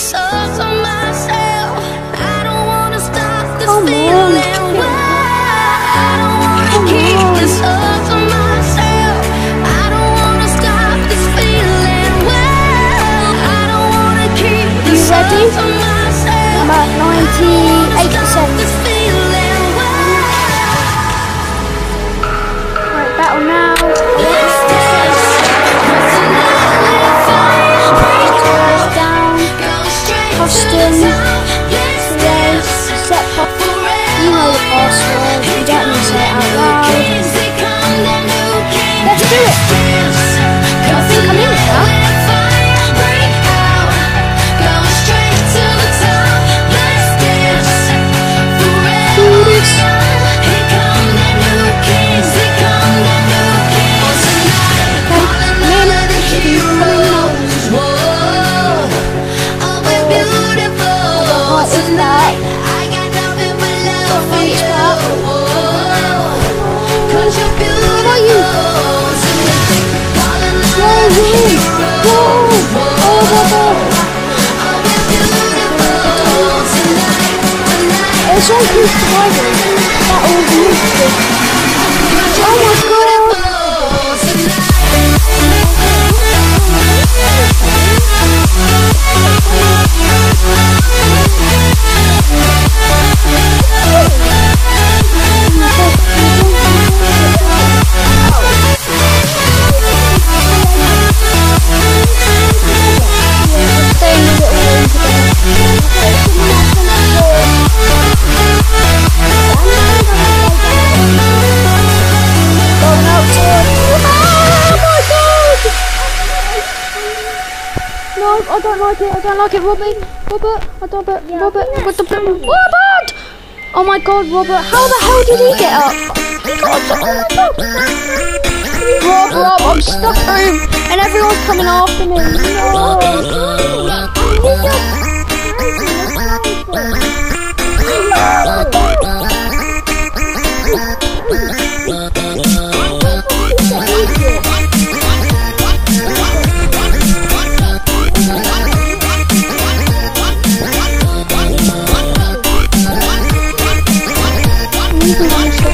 so It's all through survival. That all the I don't like it. I don't like it, Robbie. Robert, I don't. Robert, Robert, Robert, Robert! Oh my god, Robert! How the hell did he get up? He got up. Oh my god! Rob, Rob, I'm stuck home, and everyone's coming after me. Behind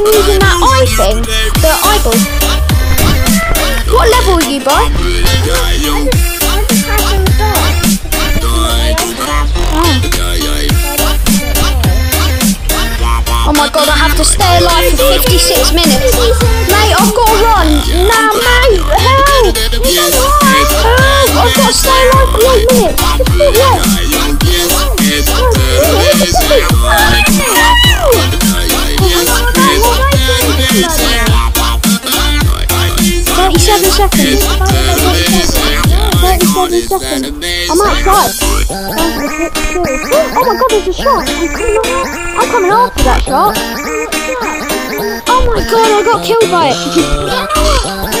On using that eye thing, the eyeball. What level are you, boy? Oh. oh my god, I have to stay alive for 56 minutes. Mate, I've got to run. Nah, mate! Help! 30. I might die. Oh, my god, there's a shark. I'm coming, after that shark. Oh my god, I got killed by it.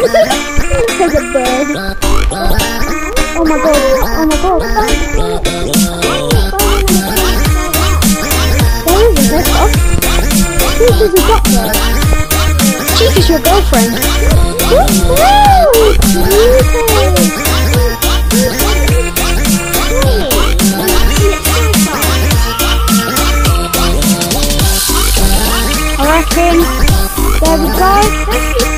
there's a bird. Oh my god, oh my god. Oh there is a duck. This is a duck. Chief is your girlfriend. I reckon there we go.